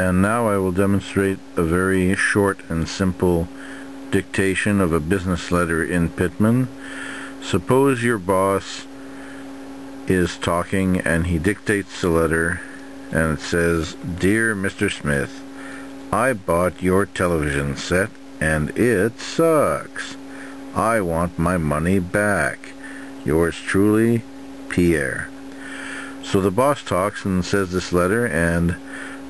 And now I will demonstrate a very short and simple dictation of a business letter in Pitman. Suppose your boss is talking and he dictates the letter and it says, Dear Mr. Smith, I bought your television set and it sucks. I want my money back. Yours truly, Pierre. So the boss talks and says this letter and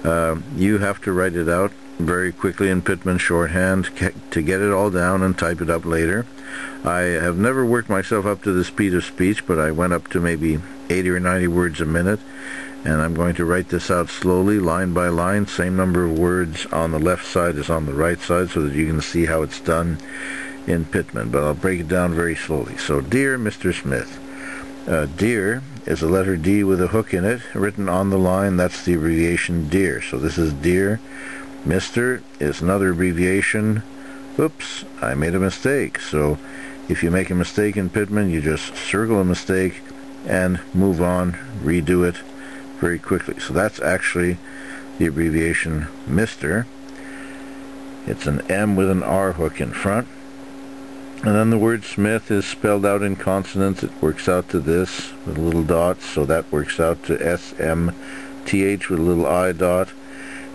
uh, you have to write it out very quickly in Pitman shorthand to get it all down and type it up later. I have never worked myself up to the speed of speech, but I went up to maybe 80 or 90 words a minute, and I'm going to write this out slowly, line by line, same number of words on the left side as on the right side, so that you can see how it's done in Pitman, but I'll break it down very slowly. So, Dear Mr. Smith, uh, Dear is a letter D with a hook in it, written on the line. That's the abbreviation DEAR. So this is DEAR. Mr. is another abbreviation. Oops, I made a mistake. So if you make a mistake in Pitman, you just circle a mistake and move on, redo it very quickly. So that's actually the abbreviation Mr. It's an M with an R hook in front. And then the word Smith is spelled out in consonants. It works out to this with little dots, so that works out to S-M-T-H with a little I dot,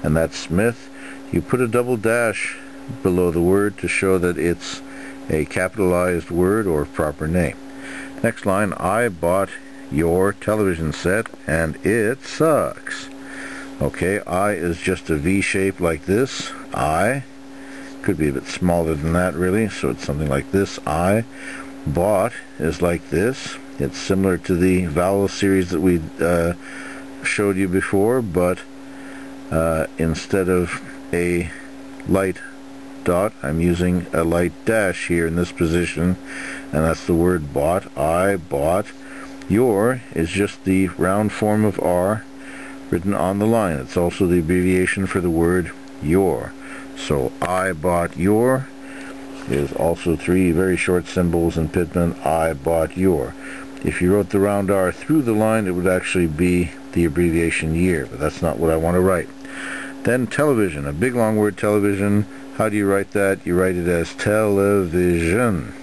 and that's Smith. You put a double dash below the word to show that it's a capitalized word or proper name. Next line, I bought your television set and it sucks. Okay, I is just a V shape like this. I could be a bit smaller than that really. So it's something like this. I bought is like this. It's similar to the vowel series that we uh, showed you before but uh, instead of a light dot I'm using a light dash here in this position and that's the word bought. I bought. Your is just the round form of R written on the line. It's also the abbreviation for the word your so I bought your is also three very short symbols in Pitman. I bought your. If you wrote the round R through the line, it would actually be the abbreviation year, but that's not what I want to write. Then television, a big long word television. How do you write that? You write it as television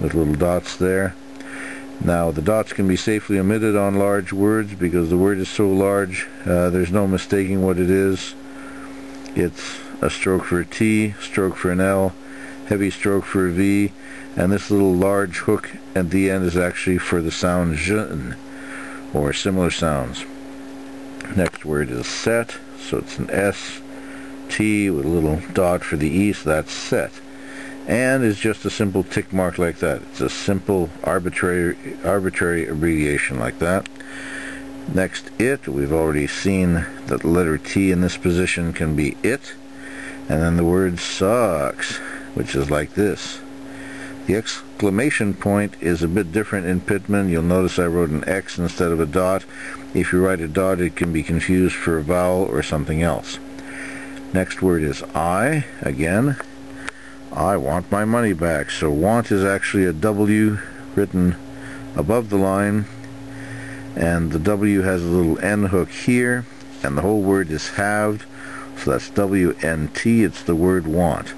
with little dots there. Now the dots can be safely omitted on large words because the word is so large uh, there's no mistaking what it is. It's a stroke for a T, stroke for an L, heavy stroke for a V, and this little large hook at the end is actually for the sound jeune, or similar sounds. Next word is set, so it's an S, T with a little dot for the E, so that's set. And is just a simple tick mark like that. It's a simple arbitrary arbitrary abbreviation like that. Next, it. We've already seen that the letter T in this position can be it. And then the word sucks, which is like this. The exclamation point is a bit different in Pitman. You'll notice I wrote an X instead of a dot. If you write a dot, it can be confused for a vowel or something else. Next word is I, again. I want my money back. So want is actually a W written above the line and the W has a little N hook here and the whole word is halved. So that's W-N-T it's the word want.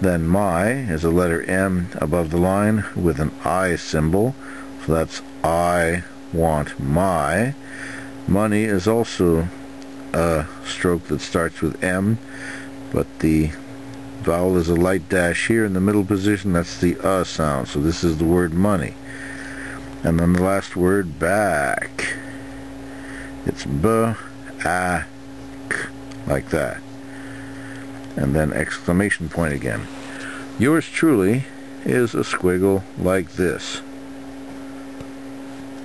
Then my is a letter M above the line with an I symbol. So that's I want my. Money is also a stroke that starts with M but the vowel is a light dash here in the middle position. That's the uh sound. So this is the word money and then the last word back. It's b a k like that. And then exclamation point again. Yours truly is a squiggle like this.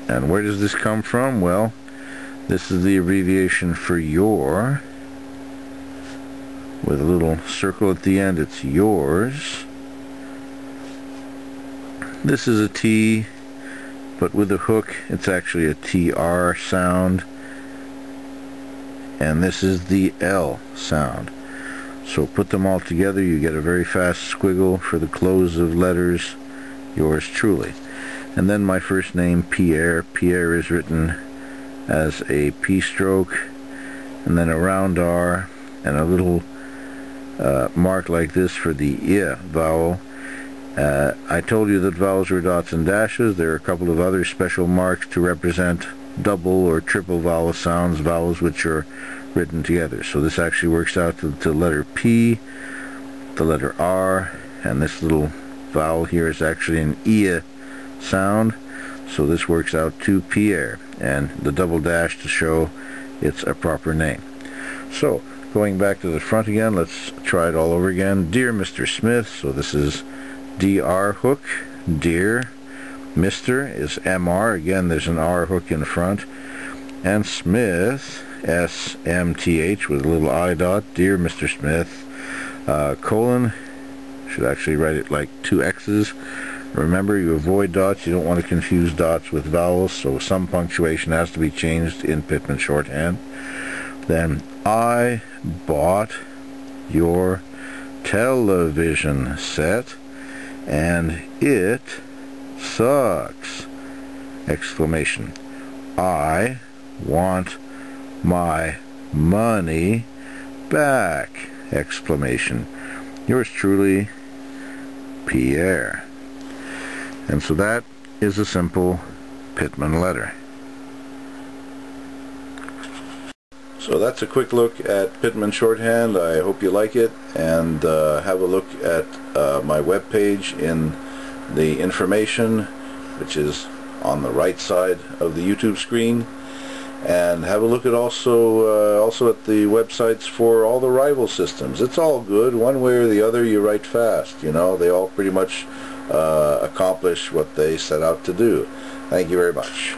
And where does this come from? Well this is the abbreviation for your with a little circle at the end. It's yours. This is a T but with the hook it's actually a TR sound. And this is the L sound. So put them all together you get a very fast squiggle for the close of letters. Yours truly. And then my first name Pierre. Pierre is written as a P stroke and then a round R and a little uh, mark like this for the I vowel. Uh, I told you that vowels were dots and dashes. There are a couple of other special marks to represent double or triple vowel sounds, vowels which are written together. So this actually works out to the letter P, the letter R, and this little vowel here is actually an I sound. So this works out to Pierre, and the double dash to show it's a proper name. So, going back to the front again, let's try it all over again. Dear Mr. Smith, so this is DR hook, dear. Mr. is MR, again there's an R hook in front. And Smith, S-M-T-H with a little I dot, dear Mr. Smith, uh, colon, should actually write it like two X's. Remember, you avoid dots. You don't want to confuse dots with vowels, so some punctuation has to be changed in Pitman shorthand. Then, I bought your television set, and it sucks! Exclamation. I want my money back! Exclamation. Yours truly, Pierre. And so that is a simple Pitman letter. So that's a quick look at Pitman shorthand. I hope you like it and uh, have a look at uh, my web page in the information which is on the right side of the YouTube screen and have a look at also uh, also at the websites for all the rival systems. It's all good. One way or the other, you write fast. You know, they all pretty much uh, accomplish what they set out to do. Thank you very much.